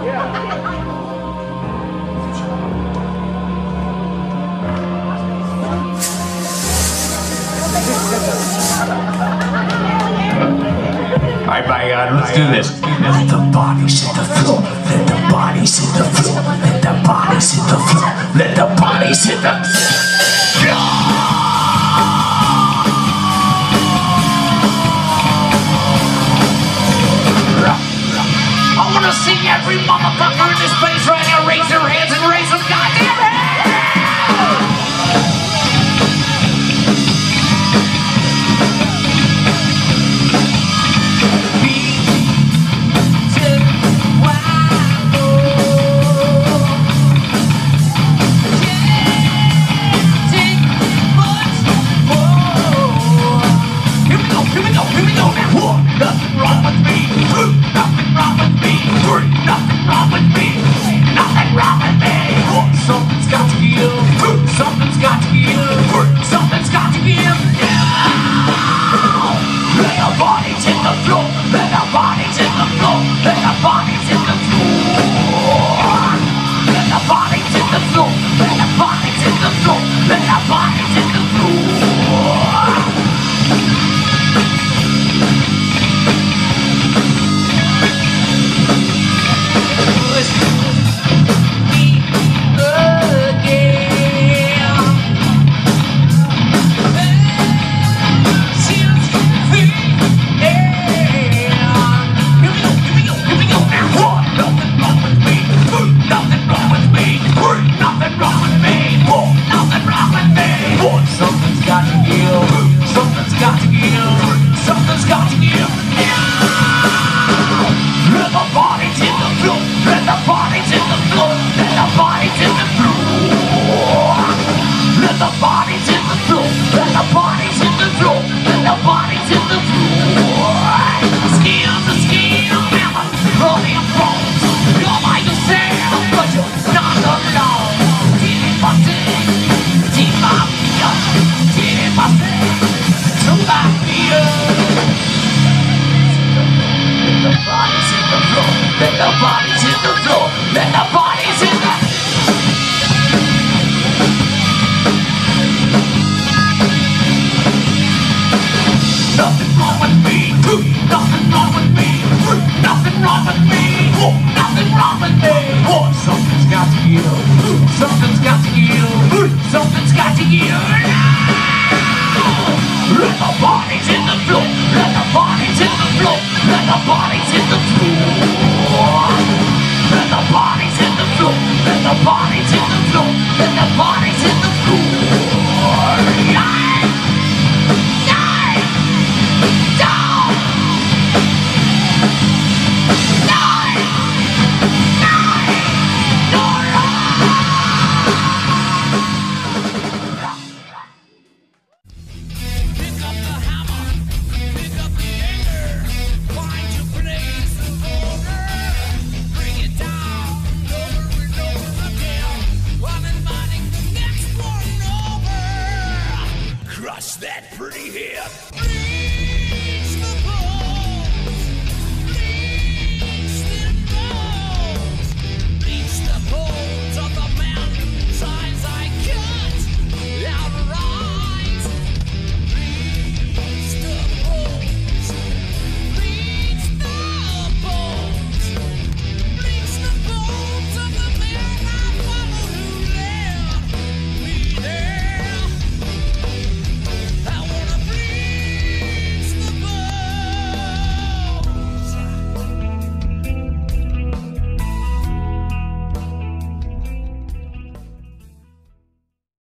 Alright, bye, God. Let's do this. Let the bodies hit the floor. Let the bodies hit the floor. Let the bodies hit the floor. Let the bodies hit the I the fire! Something's got to give. Something's got to give.